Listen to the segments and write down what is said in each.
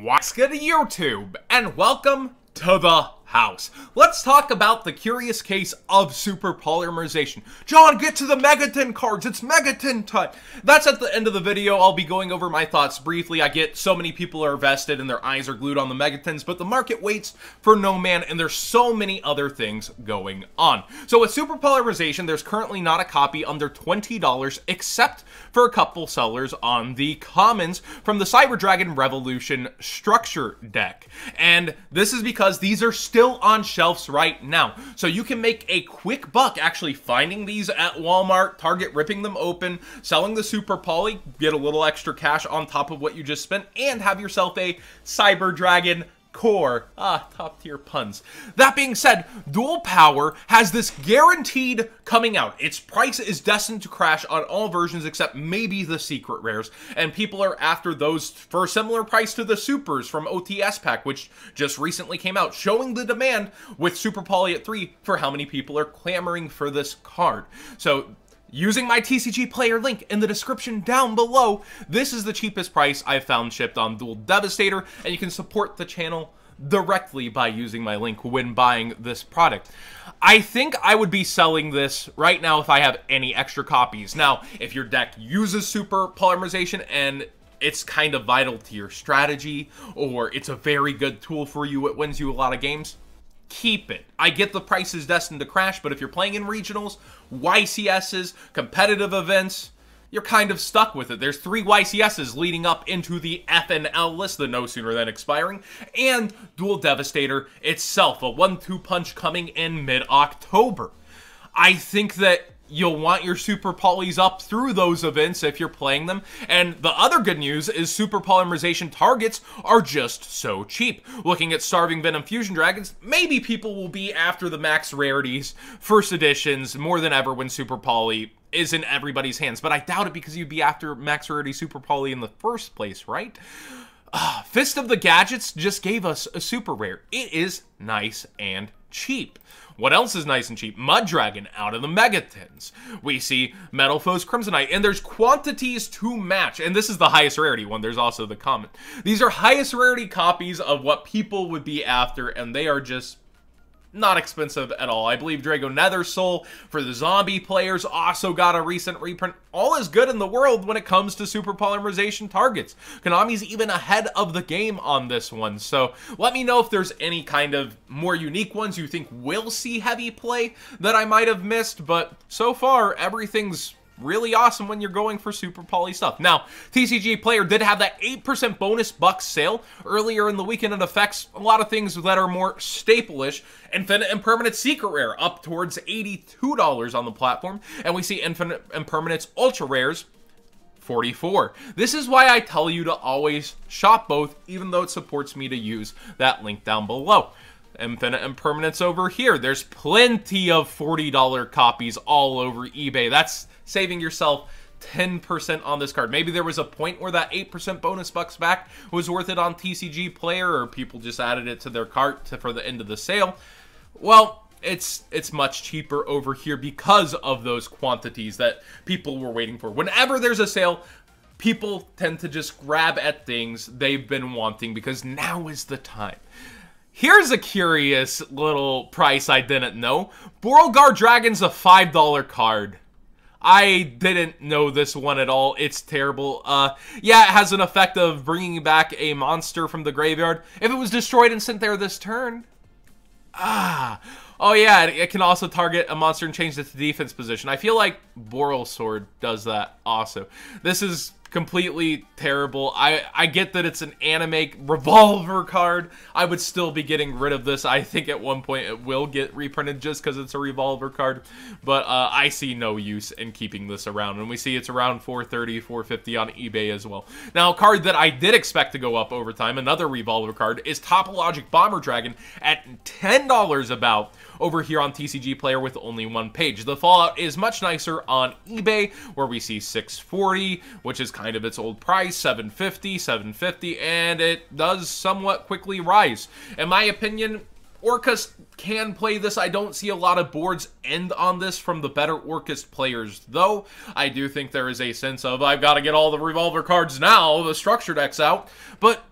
What's good YouTube? And welcome to the house. Let's talk about the curious case of super polymerization. John, get to the Megaton cards. It's Megaton time. That's at the end of the video. I'll be going over my thoughts briefly. I get so many people are vested and their eyes are glued on the Megatons, but the market waits for no man, and there's so many other things going on. So with super polymerization, there's currently not a copy under $20, except for a couple sellers on the commons from the Cyber Dragon Revolution structure deck. And this is because these are still still on shelves right now. So you can make a quick buck actually finding these at Walmart, Target, ripping them open, selling the Super Poly, get a little extra cash on top of what you just spent, and have yourself a Cyber Dragon core. Ah, top tier puns. That being said, Duel Power has this guaranteed coming out. Its price is destined to crash on all versions except maybe the secret rares, and people are after those for a similar price to the supers from OTS pack, which just recently came out, showing the demand with Super Poly at 3 for how many people are clamoring for this card. So Using my TCG player link in the description down below, this is the cheapest price I've found shipped on Duel Devastator, and you can support the channel directly by using my link when buying this product. I think I would be selling this right now if I have any extra copies. Now, if your deck uses super polymerization and it's kind of vital to your strategy, or it's a very good tool for you, it wins you a lot of games, keep it. I get the price is destined to crash, but if you're playing in regionals, YCSs, competitive events, you're kind of stuck with it. There's three YCSs leading up into the FNL list, the no sooner than expiring, and Duel Devastator itself, a one-two punch coming in mid-October. I think that you'll want your super polys up through those events if you're playing them. And the other good news is super polymerization targets are just so cheap. Looking at Starving Venom Fusion Dragons, maybe people will be after the max rarities, first editions, more than ever when super poly is in everybody's hands. But I doubt it because you'd be after max rarity super poly in the first place, right? Uh, Fist of the Gadgets just gave us a super rare. It is nice and cheap. What else is nice and cheap? Mudragon out of the Megatons. We see Metalfoes Crimsonite, and there's quantities to match. And this is the highest rarity one. There's also the common. These are highest rarity copies of what people would be after, and they are just not expensive at all. I believe Drago Nether Soul for the zombie players also got a recent reprint. All is good in the world when it comes to super polymerization targets. Konami's even ahead of the game on this one. So let me know if there's any kind of more unique ones you think will see heavy play that I might have missed. But so far, everything's really awesome when you're going for super poly stuff. Now, TCG Player did have that 8% bonus bucks sale earlier in the weekend. It affects a lot of things that are more staple-ish. Infinite Impermanence Secret Rare up towards $82 on the platform. And we see Infinite Impermanence Ultra Rares 44. This is why I tell you to always shop both, even though it supports me to use that link down below. Infinite Impermanence over here. There's plenty of $40 copies all over eBay. That's saving yourself 10% on this card. Maybe there was a point where that 8% bonus bucks back was worth it on TCG Player, or people just added it to their cart to, for the end of the sale. Well, it's it's much cheaper over here because of those quantities that people were waiting for. Whenever there's a sale, people tend to just grab at things they've been wanting because now is the time. Here's a curious little price I didn't know. Borreload Dragon's a $5 card. I didn't know this one at all. It's terrible. Uh, yeah, it has an effect of bringing back a monster from the graveyard. If it was destroyed and sent there this turn. Ah. Oh yeah, it, can also target a monster and change its defense position. I feel like Borrelsword does that also. This is completely terrible. I, I get that it's an anime revolver card. I would still be getting rid of this. I think at one point it will get reprinted just because it's a revolver card. But uh, I see no use in keeping this around. And we see it's around 430, 450 on eBay as well. Now, a card that I did expect to go up over time, another revolver card, is Topologic Bomber Dragon at $10 about over here on TCG Player with only one page. The Fallout is much nicer on eBay, where we see 640, which is kind of its old price, 750, 750, and it does somewhat quickly rise. In my opinion, Orcust can play this. I don't see a lot of boards end on this from the better Orcust players, though. I do think there is a sense of, I've got to get all the Revolver cards now, the structure deck's out. But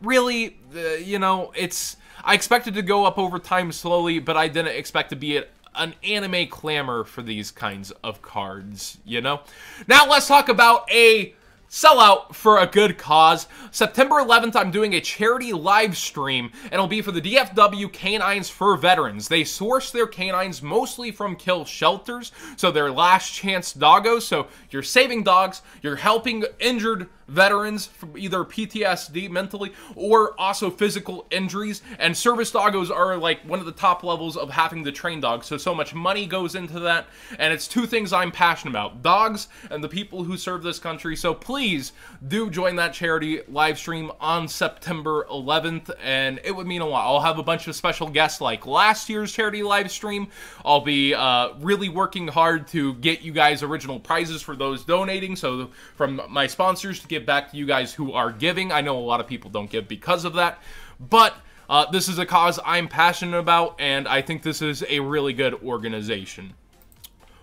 really, uh, you know, it's. I expected to go up over time slowly, but I didn't expect to be at an anime clamor for these kinds of cards, you know? Now let's talk about a sellout for a good cause. September 11th, I'm doing a charity live stream, and it'll be for the DFW Canines for Veterans. They source their canines mostly from kill shelters, so they're last chance doggos. So you're saving dogs, you're helping injured veterans from either PTSD mentally or also physical injuries. And service doggos are like one of the top levels of having to train dogs. So, so much money goes into that. And it's two things I'm passionate about dogs and the people who serve this country. So, please do join that charity live stream on September 11th. And it would mean a lot. I'll have a bunch of special guests like last year's charity live stream. I'll be uh, really working hard to get you guys original prizes for those donating. So, from my sponsors to give back to you guys who are giving. I know a lot of people don't give because of that, but uh, this is a cause I'm passionate about, and I think this is a really good organization.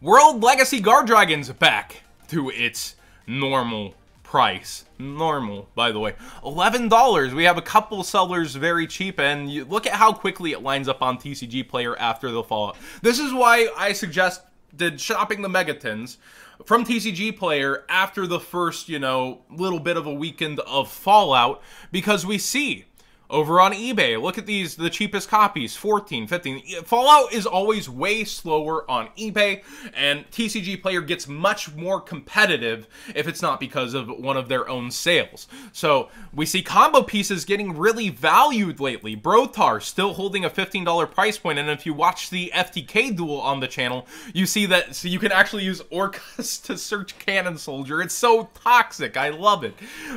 World Legacy Guard Dragons back to its normal price. Normal, by the way. $11. We have a couple sellers very cheap, and you, look at how quickly it lines up on TCG Player after the Fallout. This is why I suggested shopping the Megatons from TCG Player after the first, you know, little bit of a weekend of Fallout because we see over on eBay. Look at these, the cheapest copies, 14, 15. Fallout is always way slower on eBay, and TCG Player gets much more competitive if it's not because of one of their own sales. So we see combo pieces getting really valued lately. Brotar still holding a $15 price point, and if you watch the FTK duel on the channel, you see that so you can actually use Orcust to search Cannon Soldier. It's so toxic. I love it.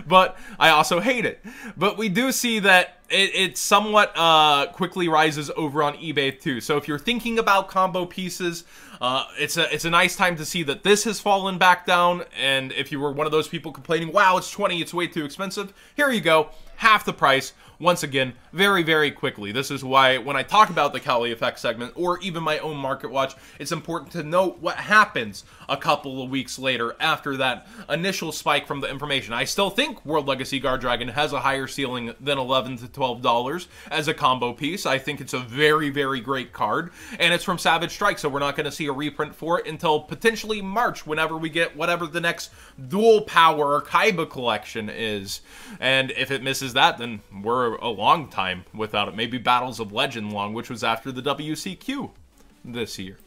But I also hate it. But we do see that it, it somewhat uh, quickly rises over on eBay too. So if you're thinking about combo pieces, uh, it's a it's a nice time to see that this has fallen back down. And if you were one of those people complaining, "Wow, it's 20, it's way too expensive," here you go, half the price once again, very, very quickly. This is why when I talk about the Cali Effect segment or even my own market watch, it's important to note what happens a couple of weeks later after that initial spike from the information. I still think World Legacy Guard Dragon has a higher ceiling than 11 to $12 as a combo piece. I think it's a very, very great card, and it's from Savage Strike, so we're not going to see a reprint for it until potentially March, whenever we get whatever the next Duel Power Kaiba collection is. And if it misses that, then we're a long time without it. Maybe Battles of Legend long, which was after the WCQ this year.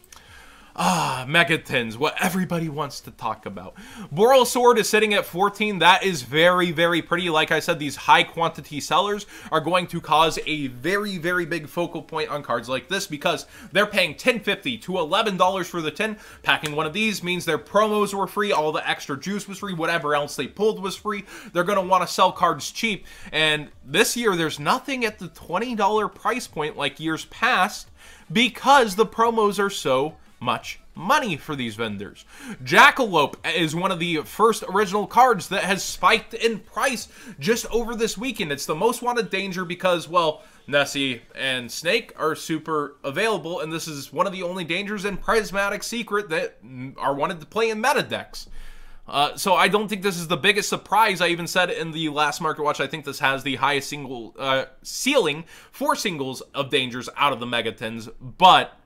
Ah, Megatons, what everybody wants to talk about. Borrelsword is sitting at 14. That is very, very pretty. Like I said, these high quantity sellers are going to cause a very, very big focal point on cards like this because they're paying $10.50 to $11 for the tin. Packing one of these means their promos were free, all the extra juice was free, whatever else they pulled was free. They're going to want to sell cards cheap. And this year, there's nothing at the $20 price point like years past because the promos are so much money for these vendors. Jackalope is one of the first original cards that has spiked in price just over this weekend. It's the most wanted danger because, well, Nessie and Snake are super available, and this is one of the only dangers in Prismatic Secret that are wanted to play in meta decks. Uh, so I don't think this is the biggest surprise. I even said in the last market watch, I think this has the highest single uh, ceiling for singles of dangers out of the Megatons, but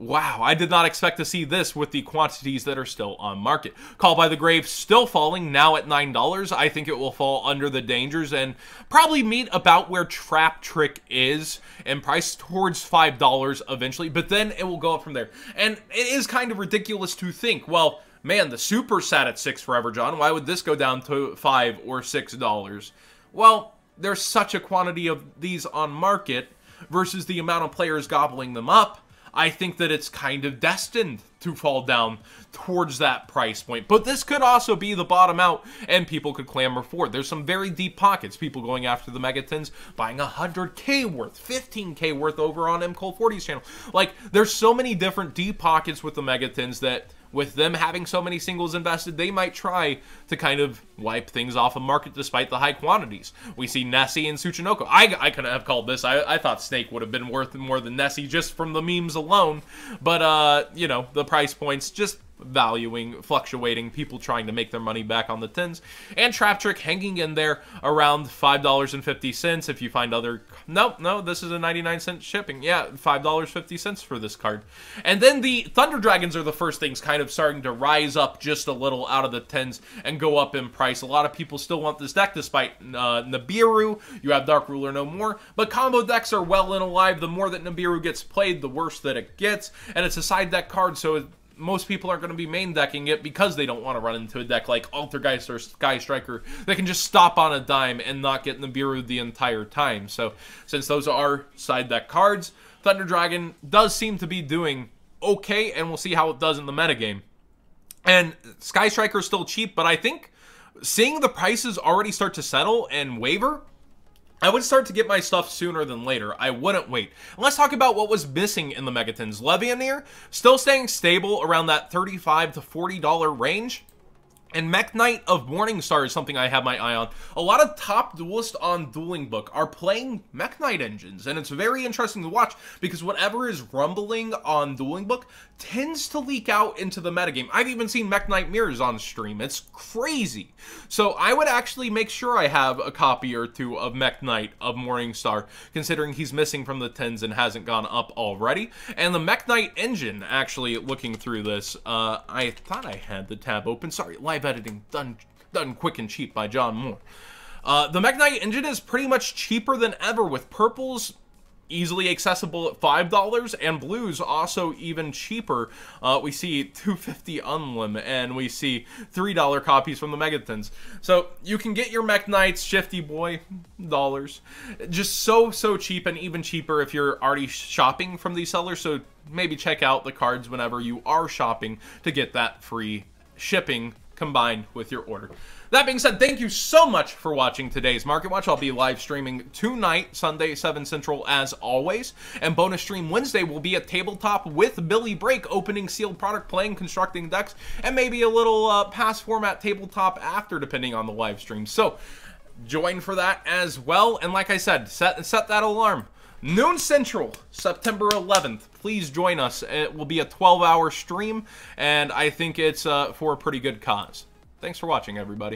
Wow, I did not expect to see this with the quantities that are still on market. Call by the Grave still falling, now at $9. I think it will fall under the dangers and probably meet about where Trap Trick is and price towards $5 eventually, but then it will go up from there. And it is kind of ridiculous to think, well, man, the Super sat at 6 forever, John. Why would this go down to 5 or $6? Well, there's such a quantity of these on market versus the amount of players gobbling them up I think that it's kind of destined to fall down towards that price point. But this could also be the bottom out, and people could clamor for it. There's some very deep pockets. People going after the Megatons, buying 100k worth, 15k worth over on M Cole 40's channel. Like, there's so many different deep pockets with the Megatons that with them having so many singles invested, they might try to kind of wipe things off a market despite the high quantities. We see Nessie and Tsuchinoko. I, I couldn't have called this. I, I thought Snake would have been worth more than Nessie just from the memes alone. But, uh, you know, the price points just valuing, fluctuating, people trying to make their money back on the tins. And Trap Trick hanging in there around $5.50 if you find other... No, no, this is a 99 cent shipping. Yeah, $5.50 for this card. And then the Thunder Dragons are the first things kind of starting to rise up just a little out of the tins and go up in price. A lot of people still want this deck despite uh, Nibiru. You have Dark Ruler no more. But combo decks are well and alive. The more that Nibiru gets played, the worse that it gets. And it's a side deck card, so most people aren't going to be main decking it because they don't want to run into a deck like Altergeist or Sky Striker that can just stop on a dime and not get Nibiru the entire time. So since those are side deck cards, Thunder Dragon does seem to be doing okay, and we'll see how it does in the metagame. And Sky Striker is still cheap, but I think seeing the prices already start to settle and waver I would start to get my stuff sooner than later. I wouldn't wait. let's talk about what was missing in the Megatons. Levianir, still staying stable around that 35 to $40 range. And Mekk-Knight of Morningstar is something I have my eye on. A lot of top duelists on Dueling Book are playing Mekk-Knight engines, and it's very interesting to watch because whatever is rumbling on Dueling Book tends to leak out into the metagame. I've even seen Mekk-Knight mirrors on stream. It's crazy. So I would actually make sure I have a copy or two of Mekk-Knight of Morningstar, considering he's missing from the 10s and hasn't gone up already. And the Mekk-Knight engine, actually looking through this, uh, I thought I had the tab open. Sorry, live editing done, done quick and cheap by John Moore. Uh, the Mekk-Knight engine is pretty much cheaper than ever with purples easily accessible at $5 and blues also even cheaper. Uh, we see 250 unlim and we see $3 copies from the megatons. So you can get your mech knights shifty boy dollars. Just so so cheap and even cheaper if you're already shopping from these sellers so maybe check out the cards whenever you are shopping to get that free shipping combined with your order that being said, thank you so much for watching today's Market Watch. I'll be live streaming tonight, Sunday, 7 Central, as always. And bonus stream Wednesday will be a tabletop with Billy Brake, opening sealed product, playing, constructing decks, and maybe a little uh, pass format tabletop after, depending on the live stream. So, join for that as well. And like I said, set, set that alarm. Noon Central, September 11th. Please join us. It will be a 12-hour stream, and I think it's uh, for a pretty good cause. Thanks for watching, everybody.